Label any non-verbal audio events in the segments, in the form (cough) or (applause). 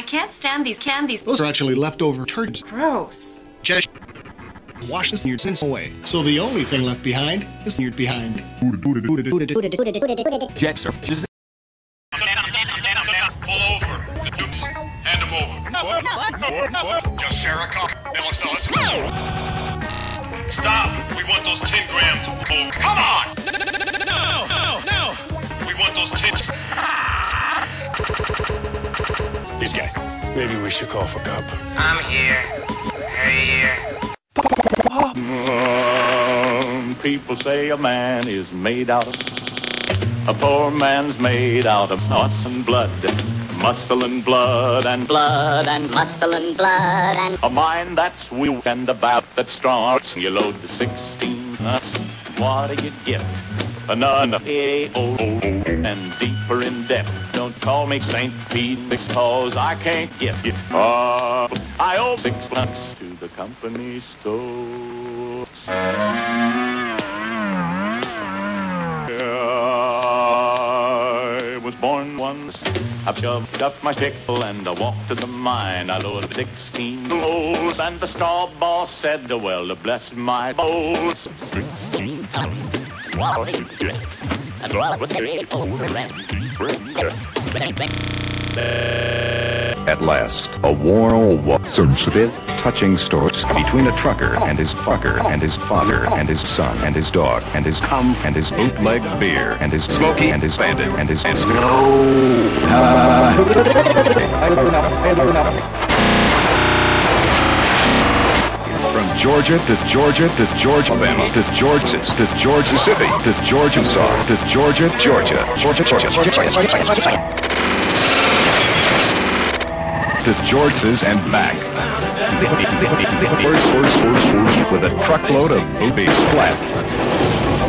I can't stand these candies. Those are actually leftover turds. Gross. Just wash this your sins away. So the only thing left behind is the behind. Jet surf. Just Pull over. The dukes. Hand him over. Just share a cup. Alex Ellis. Stop. We want those 10 grams. Oh, come on. Maybe we should call for Cup. I'm here. Hey, Here. Um, people say a man is made out of. A poor man's made out of muscle and blood. Muscle and blood and blood and muscle and blood and a mind that's weak and a bat that's strong. You load the 16 nuts. What do you get? Another A-O and deeper in depth. Call me St. Pete because I can't get it. Uh, I owe six bucks to the company store. I was born once. I shoved up my pickle and I walked to the mine. I loaded 16 rolls and the straw boss said, well, bless my bowls. At last, a war sensitive, touching story between a trucker and his fucker and his father and his son and his dog and his cum and his bootleg beer and his smoky and his bandit and his From (laughs) (laughs) Georgia to Georgia to Georgia, Alabama to Georgia to Georgia City to Georgia to Georgia, Georgia, Georgia, Georgia, Georgia, Georgia, Georgia, Georgia to George's and back. Horse, horse, horse, horse, with a truckload of boobies flat.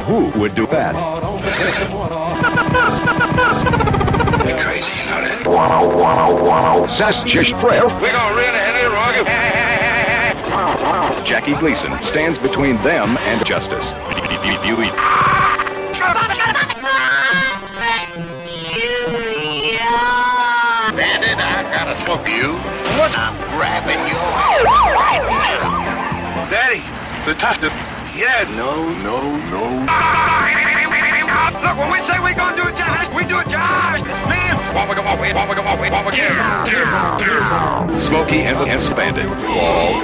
Who would do that? Crazy, you know that? Sass Jish Prayer. We're gonna hit it, Roger. Jackie Gleason stands between them and justice. Bandit, I gotta smoke you. What? I'm grabbing your ass right now. Daddy, the doctor. Yeah. No, no, no. Look, when we say we're gonna do it, Josh, we do it, Josh. Smokey and the Hess Bandit. All.